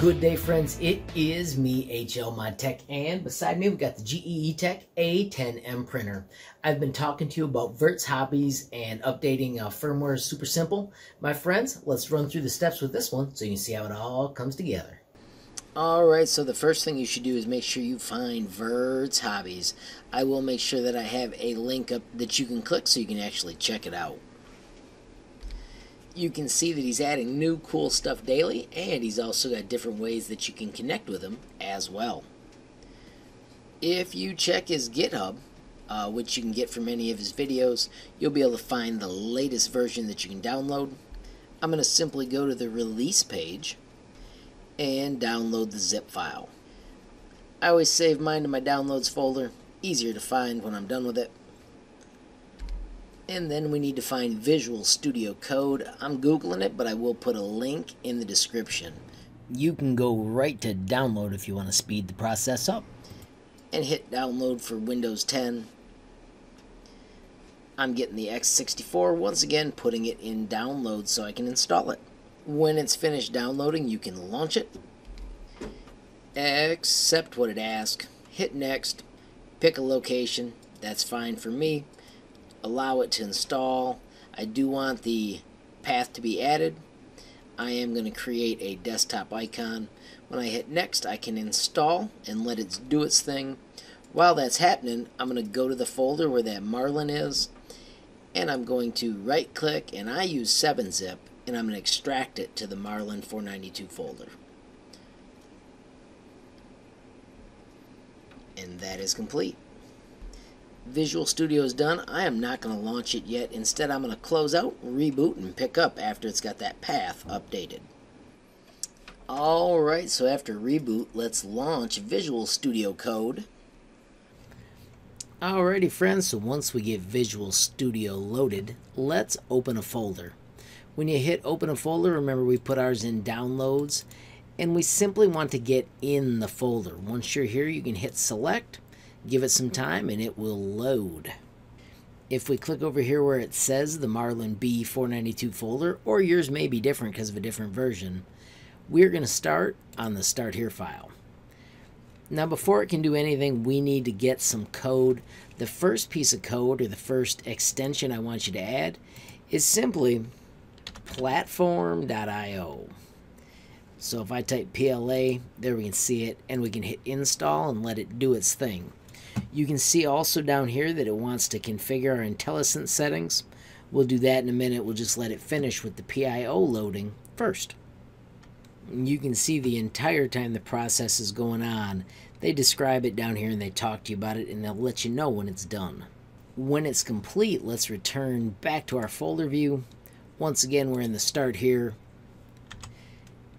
Good day, friends. It is me, HL Mod Tech, and beside me we've got the Geeetech A10M printer. I've been talking to you about Vert's hobbies and updating uh, firmware is super simple. My friends, let's run through the steps with this one so you can see how it all comes together. Alright, so the first thing you should do is make sure you find Vert's Hobbies. I will make sure that I have a link up that you can click so you can actually check it out you can see that he's adding new cool stuff daily, and he's also got different ways that you can connect with him as well. If you check his GitHub, uh, which you can get from any of his videos, you'll be able to find the latest version that you can download. I'm going to simply go to the release page and download the zip file. I always save mine to my downloads folder, easier to find when I'm done with it. And then we need to find Visual Studio Code. I'm Googling it, but I will put a link in the description. You can go right to download if you want to speed the process up. And hit download for Windows 10. I'm getting the X64, once again putting it in download so I can install it. When it's finished downloading, you can launch it. Accept what it asks. Hit next. Pick a location. That's fine for me allow it to install. I do want the path to be added. I am going to create a desktop icon. When I hit next, I can install and let it do its thing. While that's happening, I'm going to go to the folder where that Marlin is, and I'm going to right click, and I use 7-zip, and I'm going to extract it to the Marlin 492 folder. And that is complete. Visual Studio is done. I am not going to launch it yet. Instead, I'm going to close out, reboot, and pick up after it's got that path updated. Alright, so after reboot, let's launch Visual Studio Code. Alrighty friends, so once we get Visual Studio loaded, let's open a folder. When you hit open a folder, remember we put ours in downloads, and we simply want to get in the folder. Once you're here, you can hit select, Give it some time and it will load. If we click over here where it says the Marlin B492 folder, or yours may be different because of a different version, we're going to start on the Start Here file. Now before it can do anything, we need to get some code. The first piece of code, or the first extension I want you to add, is simply platform.io. So if I type PLA, there we can see it, and we can hit install and let it do its thing. You can see also down here that it wants to configure our IntelliSense settings. We'll do that in a minute. We'll just let it finish with the PIO loading first. You can see the entire time the process is going on, they describe it down here and they talk to you about it and they'll let you know when it's done. When it's complete, let's return back to our folder view. Once again, we're in the start here.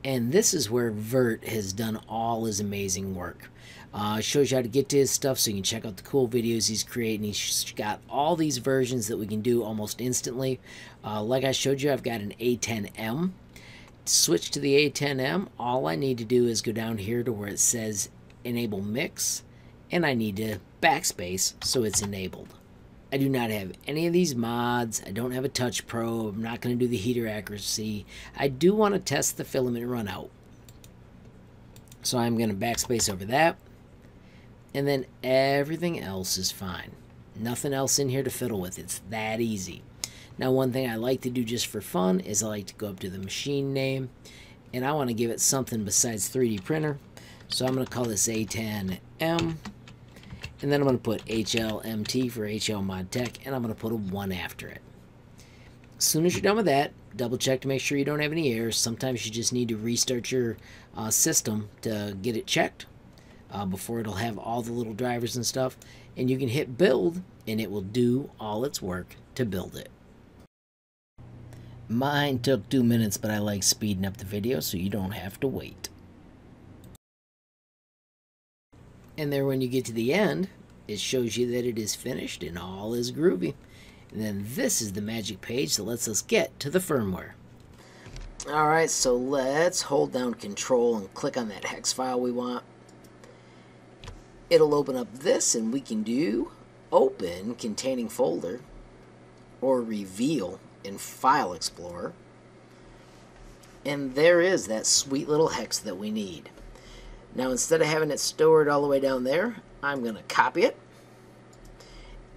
And this is where Vert has done all his amazing work. Uh, shows you how to get to his stuff so you can check out the cool videos he's creating. He's got all these versions that we can do almost instantly. Uh, like I showed you, I've got an A10M. To switch to the A10M, all I need to do is go down here to where it says Enable Mix, and I need to backspace so it's enabled. I do not have any of these mods. I don't have a touch probe. I'm not going to do the heater accuracy. I do want to test the filament run out. So I'm going to backspace over that and then everything else is fine. Nothing else in here to fiddle with. It's that easy. Now, one thing I like to do just for fun is I like to go up to the machine name, and I want to give it something besides 3D printer. So I'm going to call this A10M, and then I'm going to put HLMT for HL Mod Tech, and I'm going to put a 1 after it. As soon as you're done with that, double check to make sure you don't have any errors. Sometimes you just need to restart your uh, system to get it checked uh, before it'll have all the little drivers and stuff. And you can hit build and it will do all its work to build it. Mine took two minutes, but I like speeding up the video so you don't have to wait. And there when you get to the end, it shows you that it is finished and all is groovy. And then this is the magic page that lets us get to the firmware. Alright, so let's hold down control and click on that hex file we want it'll open up this and we can do open containing folder or reveal in File Explorer. And there is that sweet little hex that we need. Now instead of having it stored all the way down there, I'm going to copy it.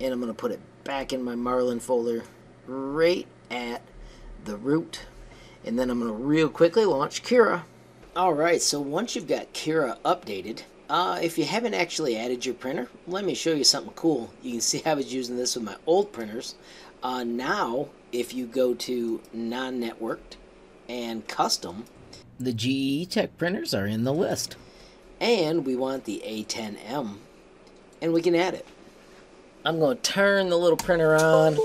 And I'm going to put it back in my Marlin folder right at the root. And then I'm going to real quickly launch Cura. Alright, so once you've got Cura updated, uh, if you haven't actually added your printer, let me show you something cool. You can see I was using this with my old printers. Uh, now, if you go to non-networked and custom, the Geeetech printers are in the list. And we want the A10M, and we can add it. I'm going to turn the little printer on.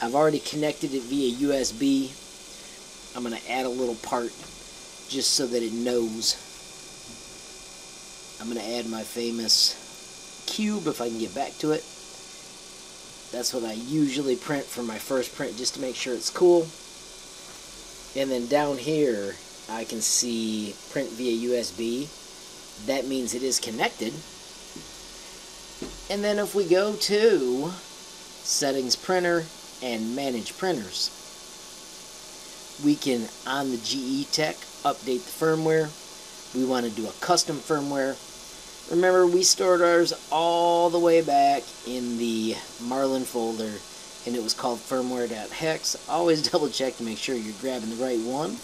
I've already connected it via USB. I'm going to add a little part just so that it knows. I'm going to add my famous cube if I can get back to it. That's what I usually print for my first print just to make sure it's cool. And then down here, I can see print via USB. That means it is connected. And then if we go to settings printer and manage printers, we can, on the Geeetech, update the firmware. We want to do a custom firmware. Remember, we stored ours all the way back in the Marlin folder, and it was called firmware.hex. Always double check to make sure you're grabbing the right one.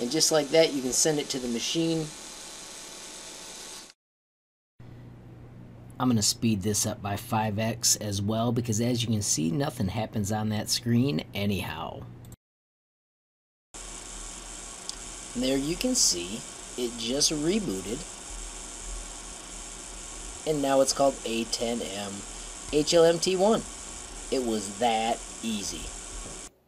And just like that, you can send it to the machine. I'm going to speed this up by 5x as well because as you can see, nothing happens on that screen anyhow. And there you can see it just rebooted. And now it's called A10M HLMT1. It was that easy.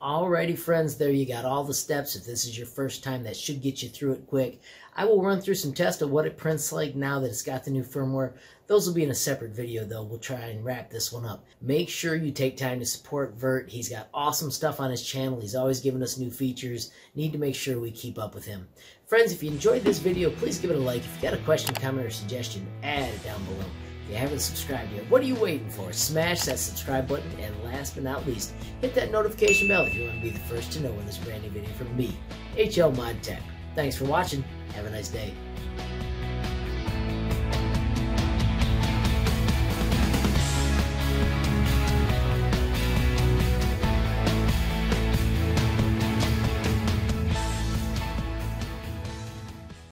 Alrighty friends, there you got all the steps. If this is your first time, that should get you through it quick. I will run through some tests of what it prints like now that it's got the new firmware. Those will be in a separate video though. We'll try and wrap this one up. Make sure you take time to support Vert. He's got awesome stuff on his channel. He's always giving us new features. Need to make sure we keep up with him. Friends, if you enjoyed this video, please give it a like. If you got a question, comment, or suggestion, add it down below. If you haven't subscribed yet, what are you waiting for? Smash that subscribe button, and last but not least, hit that notification bell if you want to be the first to know when there's a brand new video from me, HL Mod Tech. Thanks for watching. Have a nice day.